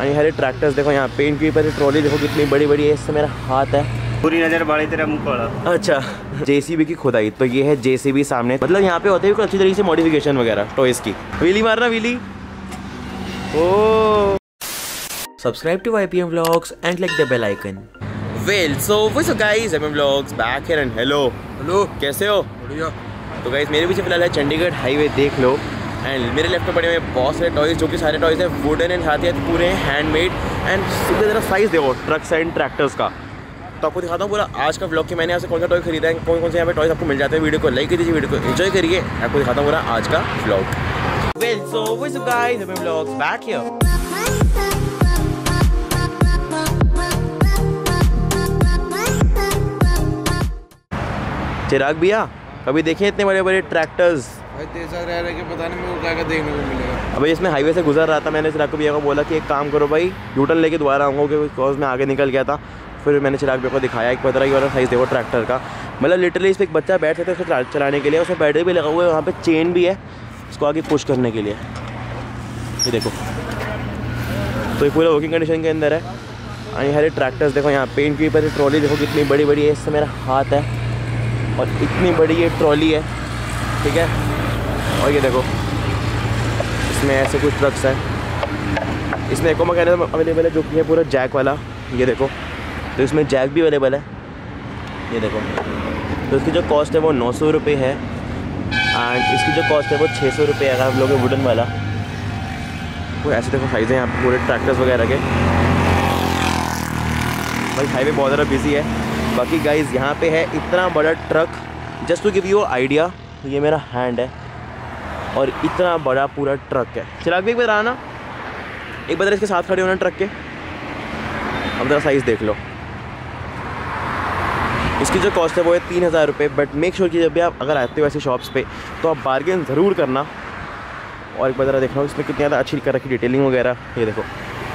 आणि हरे ट्रैक्टर्स देखो यहाँ पे इनके ऊपर ट्रॉली देखो कितनी बड़ी बड़ी है इससे मेरा हाथ है। पूरी नज़र बाड़ी तेरा मुँह पड़ा अच्छा जेसीबी की खुदाई तो ये है जेसीबी सामने। मतलब यहाँ पे होते हैं अच्छी तरीके से मॉडिफिकेशन वगैरह टॉयज की। व्हीली मारना व्हीली ओ। Subscribe to YPM vlogs and click the bell icon. Well so what's up guys? YPM vlogs back here and hello. Hello कैसे हो? बढ़िया। तो गाइस मेरे पीछे फ़िलहाल है चंडीगढ़ हाईवे देख लो। एंड मेरे लेफ़्ट में पड़े हुए बहुत सारे टॉयज जो कि सारे टॉयज हैं वुडन एंड साथ ही पूरे हैंडमेड एंड सीधे ज़रा साइज़ देखो ट्रक्स एंड ट्रैक्टर्स का। तो आपको दिखाता हूँ पूरा आज का ब्लॉग कि मैंने यहाँ से कौन सा टॉय खरीदा है कौन कौन से यहाँ पे टॉयज आपको मिल जाते हैं वीडियो को लाइक कीजिए वीडियो को एंजॉय करिए। आपको दिखाता हूँ पूरा आज का ब्लॉग चिराग भैया, कभी देखे इतने बड़े बड़े ट्रैक्टर्स कि को देखने को अभी इसमें हाईवे से गुजर रहा था, मैंने चिराग भैया को बोला कि एक काम करो भाई यूटर्न लेके दोबारा आऊँगा क्योंकि बिकॉज़ मैं आगे निकल गया था। फिर मैंने चिराग भैया को दिखाया, एक पता ये वाला साइज़ देखो ट्रैक्टर का। मतलब लिटरली इस पर एक बच्चा बैठ सकता है उसको चलाने के लिए, उसमें बैटरी भी लगा हुआ है, वहाँ पर चेन भी है उसको आगे पुश करने के लिए। ये देखो। तो ये पूरा वर्किंग कंडीशन के अंदर है। और हरे ट्रैक्टर्स देखो यहाँ पे, इनके ऊपर ट्रॉली देखो कितनी बड़ी बड़ी है, इससे मेरा हाथ है। और इतनी बड़ी ये ट्रॉली है, ठीक है? और ये देखो, इसमें ऐसे कुछ ट्रक्स हैं। इसमें एको मैकेनिज्म अवेलेबल है जो कि है पूरा जैक वाला, ये देखो। तो इसमें जैक भी अवेलेबल है। ये देखो। तो इसकी जो कॉस्ट है वो नौ सौ रुपये है। एंड इसकी जो कॉस्ट है वो छः सौ रुपये अगर आप लोग वुडन वाला। वो ऐसे देखो साइज़ है यहाँ पे, पूरे ट्रैक्टर्स वगैरह के। भाई हाईवे बहुत ज़्यादा बिज़ी है। बाकी गाइज़ यहाँ पे है इतना बड़ा truck just to give you idea ये मेरा हैंड है। और इतना बड़ा पूरा ट्रक है। चिराग भी एक बार आना। एक बार इसके साथ खड़े होना ट्रक के। अब ज़रा साइज़ देख लो। इसकी जो कॉस्ट है वो है तीन हज़ार रुपये बट मेक श्योर कि जब भी आप अगर आते हो ऐसे शॉप्स पे तो आप बार्गेन ज़रूर करना। और एक बार ज़रा देखना, इसमें कितनी ज़्यादा अच्छी कर रखी डिटेलिंग वगैरह। ये देखो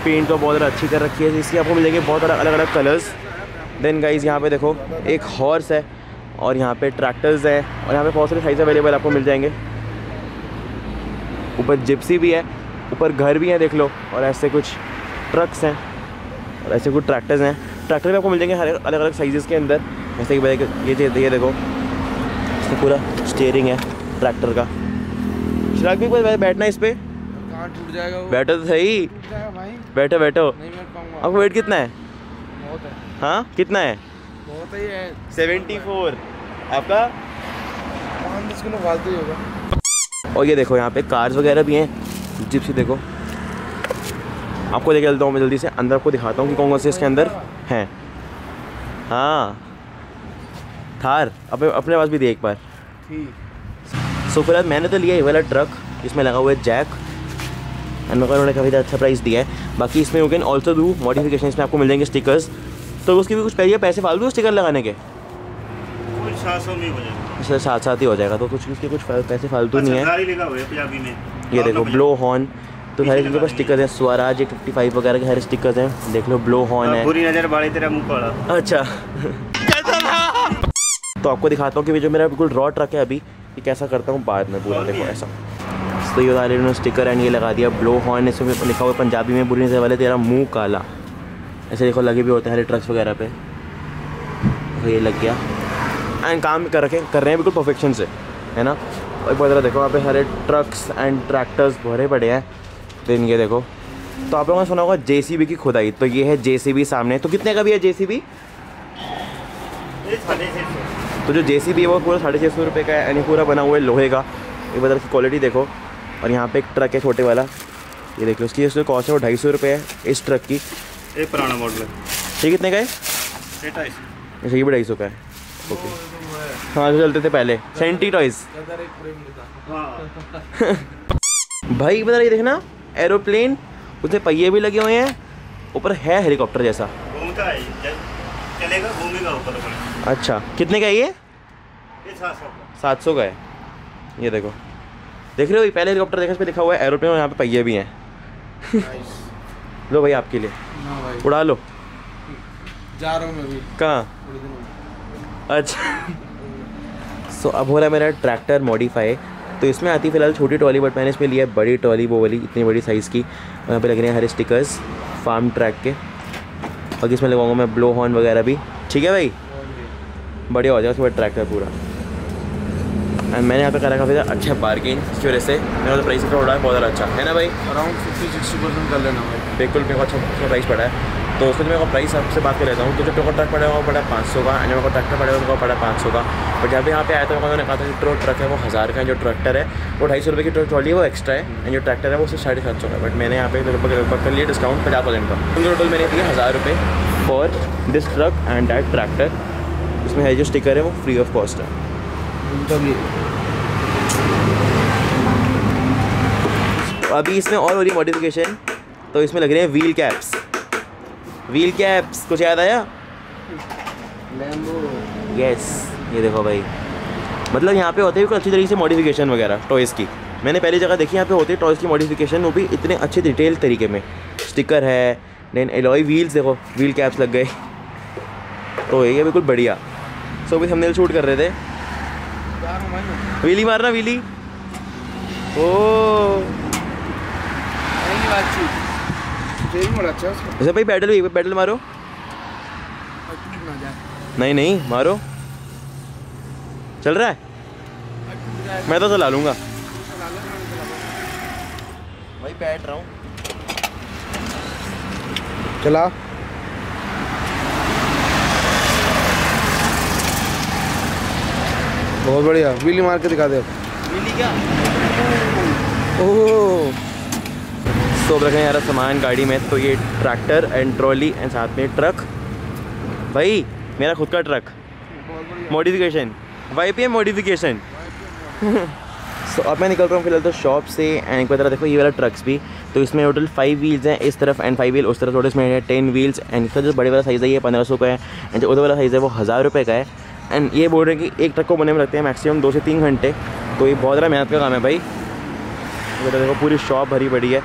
पेंट तो बहुत ज़्यादा अच्छी कर रखी है। इसकी आपको मिल जाएँगे बहुत ज़्यादा अलग अलग कलर्स देन गाइज़ यहाँ पे देखो, एक हॉर्स है और यहाँ पे ट्रैक्टर्स हैं और यहाँ पे बहुत सारे साइज़ अवेलेबल आपको मिल जाएँगे। ऊपर जिप्सी भी है ऊपर घर भी है देख लो और ऐसे कुछ ट्रक्स हैं और ऐसे कुछ ट्रैक्टर्स हैं। ट्रैक्टर भी आपको मिल जाएँगे हर अलग अलग साइज़ के अंदर। जैसे कि भाई ये जे- ये देखो इसमें पूरा स्टेयरिंग है ट्रैक्टर का। चिराग भी कोई बैठना इस पर टूट जाएगा वो? बैठो तो सही। भाई। बैठो बैठो। आपको वेट कितना है? हाँ। कितना है? बहुत ही है। सेवेंटी फोर आपका? किलो फालतू होगा। और ये देखो यहाँ पे कार्स वगैरह भी हैं। जिप्सी देखो। आपको लेके चलता हूँ मैं जल्दी से अंदर आपको दिखाता हूँ कि कौन कौन से इसके अंदर हैं। हाँ। थार अपने अपने पास भी दे एक बार। ठीक। सो फ़िलहाल मैंने तो लिया ये वाला ट्रक इसमें लगा हुआ है जैक एंड को उन्होंने काफ़ी अच्छा प्राइस दिया है। बाकी इसमें you can also do modification इसमें आपको मिल जाएँगे स्टिकर्स तो उसके भी कुछ पैसे पैसे फालतू स्टिकर लगाने के? कुछ सात सौ में हो जाएगा। इससे साथ साथ ही हो जाएगा तो कुछ उसके कुछ पैसे फालतू नहीं है। अच्छा, है ये देखो ब्लो हॉर्न तो सारे इनके पास स्टिकर हैं स्वराज एक फिफ्टी फाइव वगैरह के सारे स्टिकर्स हैं देख लो ब्लो हॉर्न हाँ, है। पूरी नज़र बाड़ी तेरा मुँह पड़ा अच्छा। तो आपको दिखाता हूँ कि जो मेरा बिल्कुल रॉ ट्रक है अभी ये कैसा करता हूँ बाद में पूरा देखो ऐसा। तो ये वाले इन्होंने स्टिकर एंड ये लगा दिया ब्लो हॉर्न इसमें लिखा हुआ पंजाबी में बुरी नज़र वाले तेरा मुँह काला। ऐसे देखो लगे भी होते हैं हरे ट्रक्स वगैरह पे। तो ये लग गया। एंड काम कर रखे कर रहे हैं बिल्कुल परफेक्शन से है ना? और एक बार ज़रा देखो वहाँ पे हरे ट्रक्स एंड ट्रैक्टर्स भरे पड़े हैं। देन ये देखो तो आप लोगों ने सुना होगा जेसीबी की खुदाई तो ये है जेसीबी सामने। तो कितने का भी है जेसीबी ये साढ़े तो जो जेसीबी है वो पूरा साढ़े छः सौ रुपये का है यानी पूरा बना हुआ है लोहे का। एक बार इसकी क्वालिटी देखो और यहाँ पे एक ट्रक है छोटे वाला। ये देखो उसकी जो कॉस्ट है वो ढाई सौ रुपये है इस ट्रक की। ये पुराना मॉडल है। ये कितने का है? ये ढाई सौ। अच्छा ढाई सौ का है। ओके हाँ जो चलते थे पहले। सेंटी टॉयज़ हाँ। भाई बता ये देखना एरोप्लेन उसमें पहिए भी लगे हुए हैं ऊपर है हेलीकॉप्टर जैसा। घूमता है चलेगा घूमेगा ऊपर ऊपर। अच्छा कितने का है ये? सात सौ का। सात सौ का है। ये देखो। देख रहे हो पहले हेलीकॉप्टर देखा इस पर लिखा हुआ है एरोप्लेन और यहाँ पे पहिए भी हैं। लो भाई आपके लिए। भाई। उड़ा लो। जा रहा हूँ मैं भी। कहाँ? अच्छा। सो अब हो रहा है मेरा ट्रैक्टर मॉडिफाई तो इसमें आती फ़िलहाल छोटी ट्रॉली बट मैंने इसमें लिया है बड़ी ट्रॉली वो वाली इतनी बड़ी साइज़ की। यहाँ पे लग रहे हैं हरे स्टिकर्स फार्म ट्रैक के। और इसमें लगाऊँगा मैं ब्लो हॉर्न वगैरह भी। ठीक है भाई? बढ़िया हो जाएगा उसके बाद ट्रैक्टर पूरा। एंड मैंने यहाँ पे करा काफ़ी अच्छा बार्गेन इसकी वजह से। मेरा तो प्राइस का है बहुत ज़्यादा अच्छा। है ना भाई? अराउंड फिफ्टी सिक्सटी परसेंट कर लेना भाई। बिल्कुल मेरे को अच्छा अच्छा प्राइस पड़ा है। तो उसमें को प्राइस आपसे बात कर लेता हूँ। तो जो टोको ट्रक पड़ेगा वो पड़ा पाँच सौ का। एंड मेरे को ट्रैक्टर पड़ेगा उनको पड़ा पाँच सौ का। बट जब यहाँ पे आया तो उन्होंने कहा था जो ट्रक है, वो हज़ार का है, जो ट्रैक्टर है, वो ढाई सौ रुपये की ट्रक ट्रॉली है, वो एक्स्ट्रा है। एंड जो ट्रैक्टर है, वो सिर्फ़ साढ़े सात सौ का बट मैंने यहाँ पे लगभग लगभग कर लिया डिस्काउंट पचास परसेंट का। तो टोटल मैंने दिया हज़ार रुपये for this truck and that tractor इसमें है जो स्टिकर है, वो फ्री ऑफ़ कॉस्ट है। तो अभी इसमें और हो रही मॉडिफिकेशन तो इसमें लग रहे हैं व्हील कैप्स व्हील कैप्स कुछ याद आया? यस ये देखो भाई। मतलब यहाँ पे होते हैं कुछ अच्छी तरीके से मॉडिफिकेशन वगैरह टॉयज़ की। मैंने पहली जगह देखी यहाँ पे होती है टॉयज़ की मॉडिफिकेशन वो भी इतने अच्छे डिटेल तरीके में। स्टिकर है देन एलॉय व्हील्स देखो व्हील कैप्स लग गए। तो ये बिल्कुल बढ़िया। सो भी हमने शूट कर रहे थे। व्हीली मारना व्हीली ओ। बातचीत। बड़ा अच्छा है उसका भाई पैडल भी पैडल मारो। नहीं नहीं मारो। चल रहा है? मैं तो चला लूँगा। भाई बैठ रहा हूँ। चला। बहुत बढ़िया। व्हीली मार के दिखा दे। अब। मिली क्या? ओह। सब रखे यार सामान गाड़ी में तो ये ट्रैक्टर एंड ट्रॉली एंड साथ में ट्रक। भाई, मेरा खुद का truck. Modification Y P M modification so अब मैं निकल रहा हूँ फ़िलहाल तो शॉप से एंड एक बार देखो, ये वाला ट्रक्स भी। तो इसमें टोटल फाइव व्हील्स हैं, इस तरफ़ एंड फाइव व्हील उस तरफ़ इसमें है टेन व्हील्स एंड इसका जो बड़े वाला साइज़ है, ये पंद्रह सौ का है एंड जो उधर वाला साइज़ है, वो हज़ार रुपये का है। एंड ये बोल रहे हैं कि एक ट्रक को बनने में लगते हैं मैक्सिमम दो से तीन घंटे। तो ये बहुत ज़्यादा मेहनत का काम है भाई। देखो, पूरी शॉप भरी पड़ी है।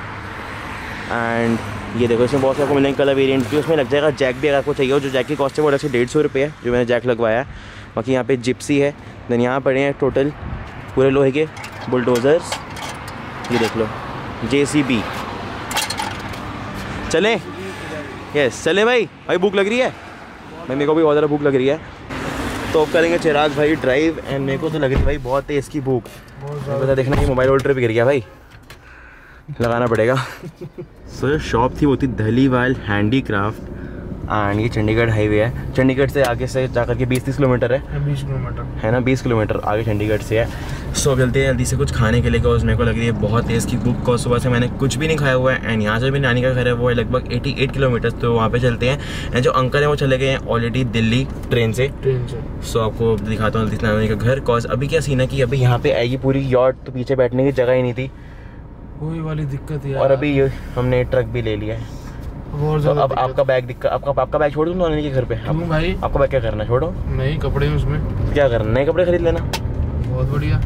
एंड ये देखो इसमें बहुत सारे को मिलेंगे कलर वेरिएंट की उसमें लग जाएगा जैक भी अगर आपको चाहिए हो जो जैक की कॉस्ट है वो अलग से डेढ़ सौ रुपये है जो मैंने जैक लगवाया है। बाकी यहाँ पे जिप्सी है देन यहाँ पड़े हैं टोटल पूरे लोहे के बुलडोज़र्स ये देख लो जेसीबी चलें। यस चले भाई। भाई भूख लग रही है? भाई मेरे को भी बहुत ज़्यादा भूख लग रही है। तो अब करेंगे चिराग भाई ड्राइव एंड मेरे को तो लग रही है भाई बहुत तेज़ की भूख। पता देखना कि मोबाइल होल्डर भी गिर गया भाई। लगाना पड़ेगा। सो जो शॉप थी वो थी धलीवाल हैंडी क्राफ्ट एंड ये चंडीगढ़ हाईवे है। चंडीगढ़ से आगे से जाकर के बीस तीस किलोमीटर है। बीस किलोमीटर। है ना? बीस किलोमीटर आगे चंडीगढ़ से है। सो चलते हैं जल्दी से कुछ खाने के लिए बिकॉज़ मेरे को लग रही है बहुत तेज़ की बुक और सुबह से मैंने कुछ भी नहीं खाया हुआ है एंड यहाँ से मेरी नानी का घर है वो है लगभग 88 किलोमीटर तो वहाँ पे चलते हैं। एंड जो अंकल हैं वो चले गए हैं ऑलरेडी दिल्ली ट्रेन से। ट्रेन से। सो आपको दिखाता हूँ जल्दी से नानी का घर। कॉज अभी क्या सीन है कि अभी यहाँ पे आएगी पूरी यॉट तो पीछे बैठने की जगह ही नहीं थी। वही वाली दिक्कत है और अभी हमने ट्रक भी ले लिया है। तो अब आपका बैग दिक्कत आपका आपका बैग छोड़ दूँ नानी के घर पे? क्यों भाई? आपका बैग क्या करना है? छोड़ो। नहीं कपड़े हैं उसमें। क्या करना नए कपड़े खरीद लेना। बहुत बढ़िया।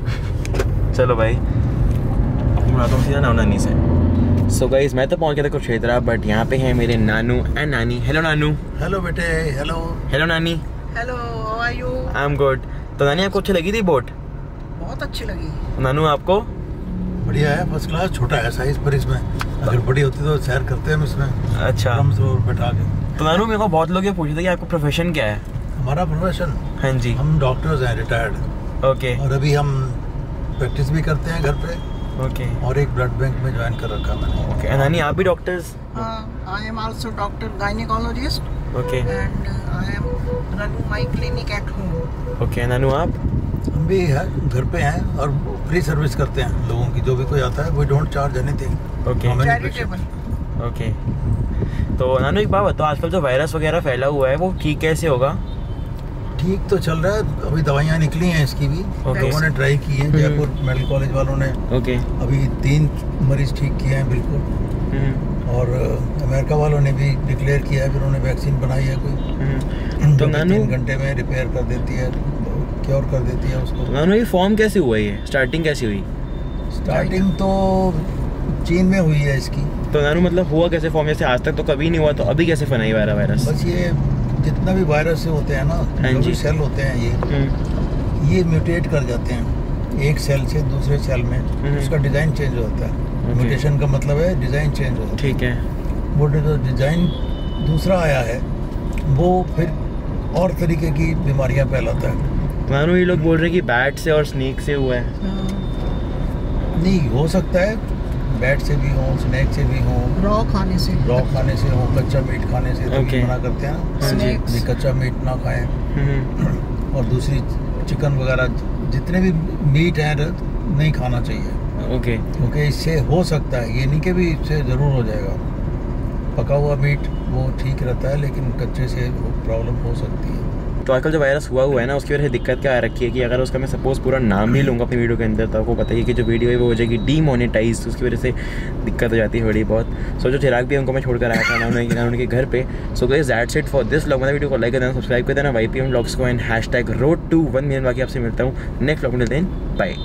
चलो भाई। हूँ सीधा नानू नानी से सो गाइस मैं तो पहुँच गया था कुरुक्षेत्रा बट यहाँ पे हैं मेरे नानू एंड नानी। हेलो नानू। हेलो बेटे हेलो हेलो नानी। Hello how are you I am good तो नानी आपको अच्छी लगी थी बोट बहुत अच्छी लगी। नानू आपको? बढ़िया है फ़र्स्ट क्लास छोटा है साइज़ पर इसमें अगर बड़ी होती तो सैर करते हैं हम इसमें। अच्छा। आराम से बैठा के। तो नानू मेरे को बहुत लोग ये पूछते थे कि आपका प्रोफेशन क्या है? हमारा प्रोफेशन हाँ जी। हम डॉक्टर्स हैं रिटायर्ड ओके और अभी हम प्रैक्टिस भी करते हैं घर पे। ओके और एक ब्लड बैंक में ज्वाइन कर रखा मैंने। ओके नानी आप भी doctors I am also doctor gynaecologist okay and I am running my clinic at home okay नानू आप? हम भी है घर पे हैं और फ्री सर्विस करते हैं लोगों की जो भी कोई आता है we don't charge anything okay okay तो नानू एक बात बताओ आजकल जो वायरस वगैरह फैला हुआ है वो ठीक कैसे होगा? ठीक तो चल रहा है अभी दवाइयाँ निकली हैं इसकी भी Okay. लोगों ने ट्राई की है। जयपुर मेडिकल कॉलेज वालों ने। ओके अभी तीन मरीज़ ठीक किए हैं बिल्कुल। और अमेरिका वालों ने भी डिक्लेयर किया है फिर उन्होंने वैक्सीन बनाई है कोई। तो कि नानू तीन घंटे में रिपेयर कर देती है। क्योर कर देती है उसको। नानू ये फॉर्म कैसे हुआ ये? स्टार्टिंग कैसे हुई? स्टार्टिंग तो चीन में हुई है इसकी। तो नानू मतलब हुआ कैसे फॉर्म जैसे आज तक तो कभी नहीं हुआ तो अभी कैसे फना ये वाला वायरस? बस ये जितना भी वायरस होते हैं ना हाँ जो भी सेल होते हैं ये हम्म, ये म्यूटेट कर जाते हैं एक सेल से दूसरे सेल में। हम्म। उसका डिज़ाइन चेंज होता है। म्यूटेशन का मतलब है डिज़ाइन चेंज होता है। ठीक है। वो तो डिज़ाइन दूसरा आया है वो फिर और तरीके की बीमारियाँ फैलाता है। मानो ये लोग बोल रहे हैं कि बैट से और स्नेक से हुआ है। नहीं हो सकता है बैट से भी हो स्नैक से भी हो। रॉ खाने से। रॉ खाने से हो कच्चा मीट खाने से तो Okay. मना करते हैं। हाँ जी। भी कच्चा मीट ना खाएँ। हम्म, और दूसरी चिकन वगैरह जितने भी मीट हैं नहीं खाना चाहिए। ओके क्योंकि इससे हो सकता है। ये नहीं कि भी इससे ज़रूर हो जाएगा। पका हुआ मीट वो ठीक रहता है लेकिन कच्चे से प्रॉब्लम हो सकती है। तो आजकल जो वायरस हुआ हुआ है ना उसकी वजह से दिक्कत क्या आ रखी है कि अगर उसका मैं सपोज़ पूरा नाम भी लूँगा अपनी वीडियो के अंदर तो आपको पता ही कि जो वीडियो है वो हो जाएगी डीमोनेटाइज तो उसकी वजह से दिक्कत हो जाती है थोड़ी बहुत। सो जो चिराग भी है, उनको मैं छोड़ कर आया था ना उन्हें ना उनके घर पे। So guys that set for this blog मतलब वीडियो को लाइक कर देना सब्सक्राइब कर देना वाई पी एम ब्लॉग्स को and hashtag road to one million बाकी आपसे मिलता हूँ नेक्स्ट ब्लॉग मिलते हैं बाय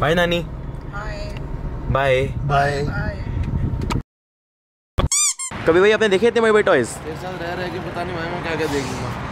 बाय नानी। बाय बाय बाय कभी भाई आपने देखे थे मेरे टॉयज तेरे साथ रह रह के पता नहीं मैं क्या क्या देख लूँगा।